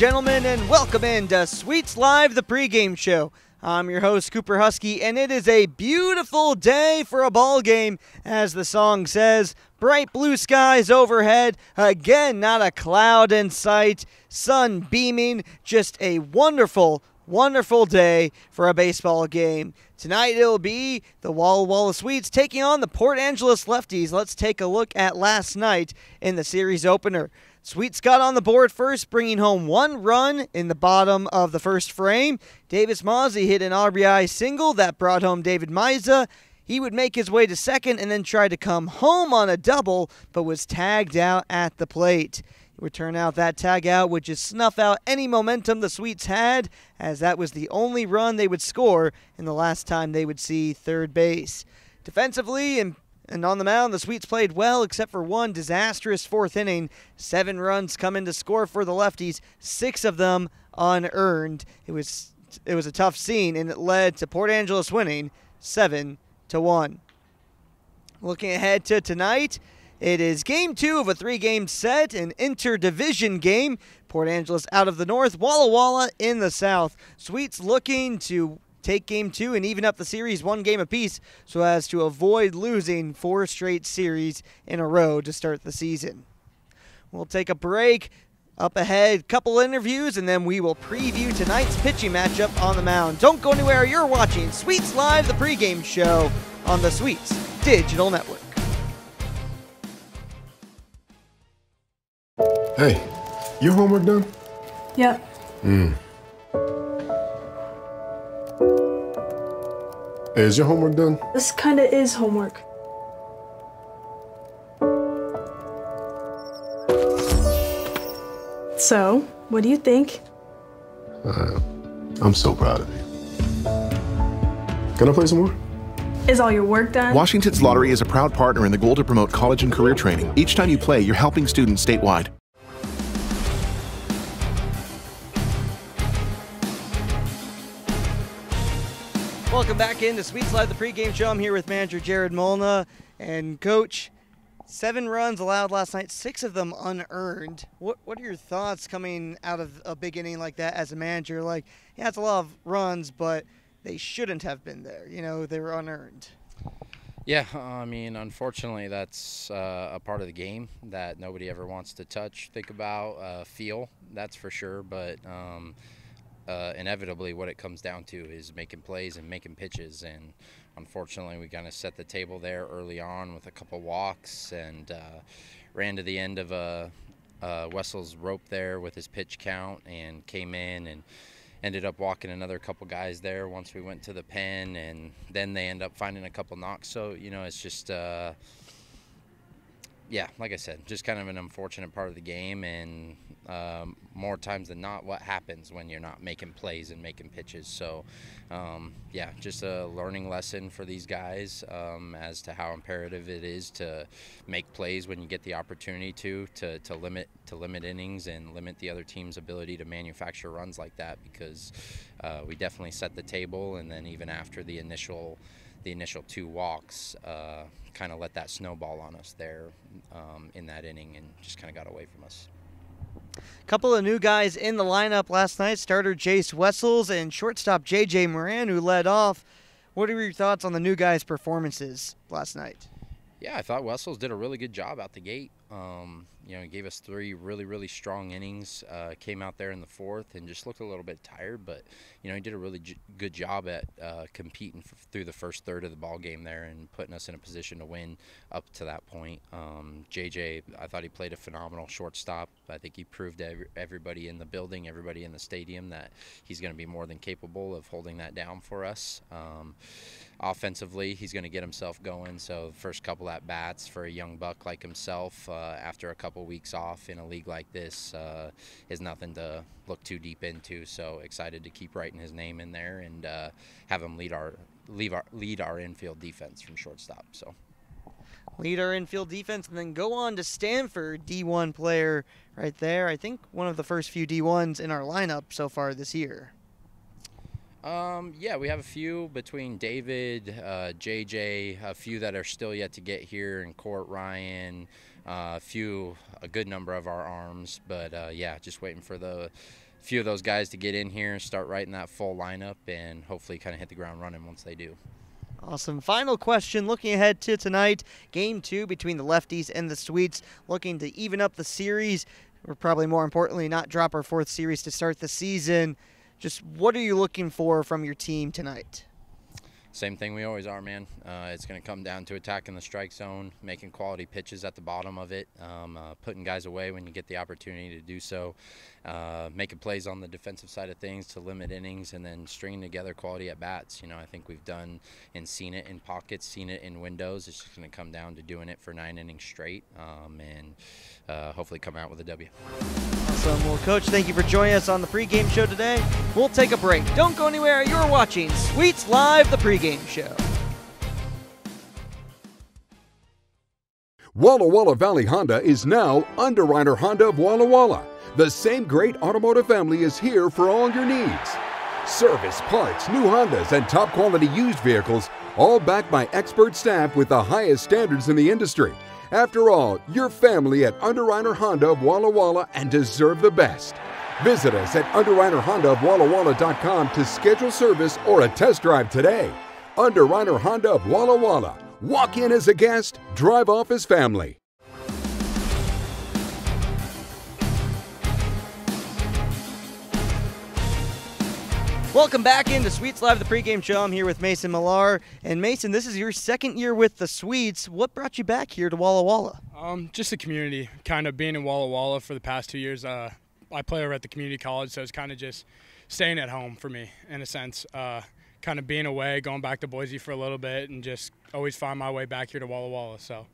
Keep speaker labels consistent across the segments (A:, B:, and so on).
A: gentlemen, and welcome into Sweets Live, the pregame show. I'm your host, Cooper Huskey, and it is a beautiful day for a ball game, as the song says. Bright blue skies overhead. Again, not a cloud in sight. Sun beaming. Just a wonderful, wonderful day for a baseball game. Tonight it'll be the Walla Walla Sweets taking on the Port Angeles Lefties. Let's take a look at last night in the series opener. Sweets got on the board first, bringing home one run in the bottom of the first frame. Davis Mozzie hit an RBI single that brought home David Miza. He would make his way to second and then try to come home on a double, but was tagged out at the plate. It would turn out that tag out would just snuff out any momentum the Sweets had, as that was the only run they would score in the last time they would see third base. Defensively and and on the mound, the Sweets played well, except for one disastrous fourth inning. Seven runs come in to score for the lefties, six of them unearned. It was it was a tough scene, and it led to Port Angeles winning seven to one. Looking ahead to tonight, it is game two of a three-game set, an interdivision game. Port Angeles out of the north, Walla Walla in the south. Sweets looking to take game two and even up the series one game apiece so as to avoid losing four straight series in a row to start the season. We'll take a break. Up ahead, couple interviews, and then we will preview tonight's pitching matchup on the mound. Don't go anywhere. You're watching Sweets Live, the pregame show on the Sweets Digital Network.
B: Hey, your homework done?
C: Yep.
B: Hmm. Is your homework done?
C: This kinda is homework. So, what do you think?
B: Uh, I'm so proud of you. Can I play some more?
C: Is all your work done?
D: Washington's Lottery is a proud partner in the goal to promote college and career training. Each time you play, you're helping students statewide.
A: Welcome back into Sweets Live, the pregame show. I'm here with manager Jarrod Molnaa and coach. Seven runs allowed last night, six of them unearned. What What are your thoughts coming out of a big inning like that as a manager? Like, yeah, it's a lot of runs, but they shouldn't have been there. You know, they were unearned.
E: Yeah, I mean, unfortunately, that's uh, a part of the game that nobody ever wants to touch, think about, uh, feel. That's for sure. But um, uh, inevitably, what it comes down to is making plays and making pitches. And unfortunately, we kind of set the table there early on with a couple walks and uh, ran to the end of a, Wessel's rope there with his pitch count and came in and ended up walking another couple guys there once we went to the pen and then they end up finding a couple knocks so you know it's just uh, yeah like i said just kind of an unfortunate part of the game and um, more times than not what happens when you're not making plays and making pitches. So um, yeah just a learning lesson for these guys um, as to how imperative it is to make plays when you get the opportunity to to, to limit to limit innings and limit the other team's ability to manufacture runs like that because uh, we definitely set the table and then even after the initial the initial two walks uh, kind of let that snowball on us there um, in that inning and just kind of got away from us.
A: Couple of new guys in the lineup last night. Starter Jace Wessels and shortstop JJ Moran, who led off. What are your thoughts on the new guys' performances last night?
E: Yeah, I thought Wessels did a really good job out the gate. Um, you know, he gave us three really, really strong innings. Uh, came out there in the fourth and just looked a little bit tired, but you know, he did a really good job at uh, competing through the first third of the ball game there and putting us in a position to win up to that point. Um, JJ, I thought he played a phenomenal shortstop. I think he proved to every, everybody in the building, everybody in the stadium, that he's going to be more than capable of holding that down for us. Um, offensively, he's going to get himself going. So, first couple at bats for a young buck like himself uh, after a couple weeks off in a league like this uh, is nothing to look too deep into. So, excited to keep writing his name in there and uh, have him lead our lead our lead our infield defense from shortstop. So.
A: Lead our infield defense and then go on to Stanford, D1 player right there. I think one of the first few D1s in our lineup so far this year.
E: Um, yeah, we have a few between David, uh, JJ, a few that are still yet to get here, and Court Ryan, a few, a good number of our arms. But uh, yeah, just waiting for the few of those guys to get in here and start writing that full lineup and hopefully kind of hit the ground running once they do.
A: Awesome. Final question looking ahead to tonight, game two between the lefties and the Sweets, looking to even up the series, or probably more importantly, not drop our fourth series to start the season. Just what are you looking for from your team tonight?
E: Same thing we always are, man. Uh, it's going to come down to attacking the strike zone, making quality pitches at the bottom of it, um, uh, putting guys away when you get the opportunity to do so, uh, making plays on the defensive side of things to limit innings, and then stringing together quality at bats. You know, I think we've done and seen it in pockets, seen it in windows. It's just going to come down to doing it for nine innings straight, um, and uh, hopefully come out with a W.
A: Awesome. Well, Coach, thank you for joining us on the pregame show today. We'll take a break. Don't go anywhere. You're watching Sweets Live, the pregame show.
F: Walla Walla Valley Honda is now Underriner Honda of Walla Walla. The same great automotive family is here for all your needs. Service, parts, new Hondas, and top quality used vehicles, all backed by expert staff with the highest standards in the industry. After all, you're family at Underriner Honda of Walla Walla and deserve the best. Visit us at underrinerhondaofwallawalla.com to schedule service or a test drive today. Underriner Honda of Walla Walla. Walk in as a guest, drive off as family.
A: Welcome back into Sweets Live, the pregame show. I'm here with Mason Millar. And Mason, this is your second year with the Sweets. What brought you back here to Walla Walla?
G: Um, just the community, kind of being in Walla Walla for the past two years. Uh, I play over at the community college, so it's kind of just staying at home for me in a sense. Uh, kind of being away, going back to Boise for a little bit, and just always find my way back here to Walla Walla. So.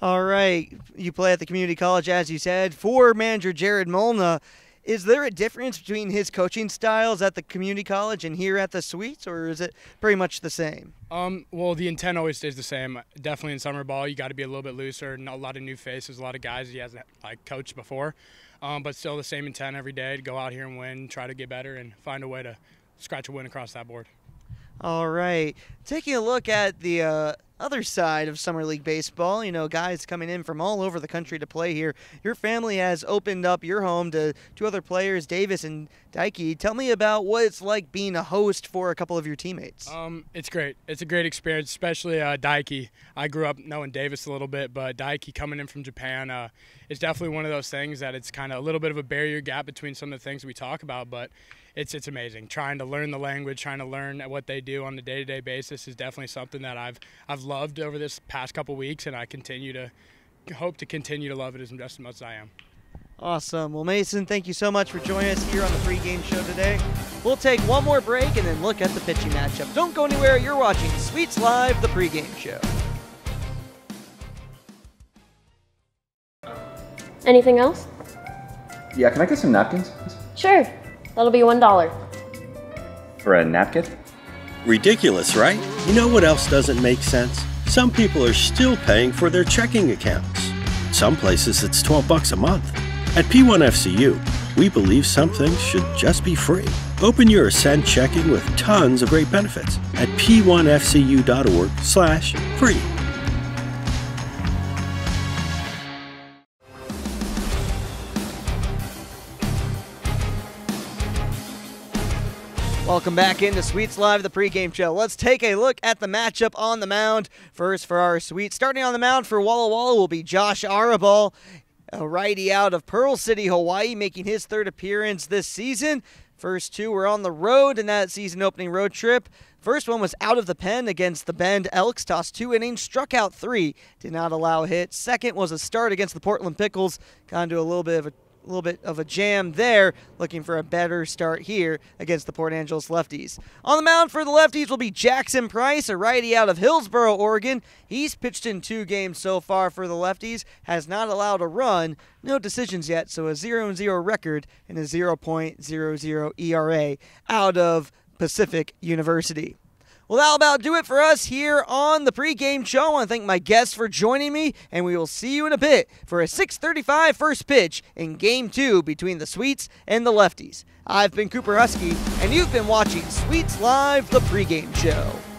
A: All right, you play at the community college, as you said. For manager Jarrod Molnaa, is there a difference between his coaching styles at the community college and here at the Sweets, or is it pretty much the same?
G: Um, well, the intent always stays the same. Definitely in summer ball, you got to be a little bit looser. A lot of new faces, a lot of guys he hasn't like coached before, um, but still the same intent every day to go out here and win, try to get better, and find a way to scratch a win across that board.
A: All right, taking a look at the uh, other side of summer league baseball, you know, guys coming in from all over the country to play here. Your family has opened up your home to two other players, Davis and Daiki. Tell me about what it's like being a host for a couple of your teammates.
G: Um, it's great. It's a great experience, especially uh, Daiki. I grew up knowing Davis a little bit, but Daiki coming in from Japan, uh, it's definitely one of those things that it's kind of a little bit of a barrier gap between some of the things we talk about, but it's it's amazing. Trying to learn the language, trying to learn what they do on a day-to-day basis is definitely something that I've I've loved over this past couple weeks, and I continue to hope to continue to love it as just as much as I am.
A: Awesome. Well, Mason, thank you so much for joining us here on the pregame show today. We'll take one more break and then look at the pitching matchup. Don't go anywhere. You're watching Sweets Live, the pregame show.
H: Anything else?
I: Yeah, can I get some napkins?
H: Sure. That'll be one dollar.
I: For a napkin?
J: Ridiculous, right? You know what else doesn't make sense? Some people are still paying for their checking accounts. Some places it's 12 bucks a month. At P1FCU, we believe some things should just be free. Open your Ascend checking with tons of great benefits at p1fcu.org/free.
A: Welcome back into Sweets Live, the pregame show. Let's take a look at the matchup on the mound. First for our Sweets, starting on the mound for Walla Walla will be Josh Arable, a righty out of Pearl City, Hawaii, making his third appearance this season. First two were on the road in that season opening road trip. First one was out of the pen against the Bend Elks, tossed two innings, struck out three, did not allow a hit. Second was a start against the Portland Pickles, got into a little bit of a a little bit of a jam there, looking for a better start here against the Port Angeles lefties. On the mound for the lefties will be Jackson Price, a righty out of Hillsboro, Oregon. He's pitched in two games so far for the lefties, has not allowed a run, no decisions yet, so a 0 0 record and a 0.00 ERA out of Pacific University. Well, that'll about do it for us here on the pregame show. I want to thank my guests for joining me, and we will see you in a bit for a 6:35 first pitch in Game Two between the Sweets and the Lefties. I've been Cooper Huskey, and you've been watching Sweets Live, the pregame show.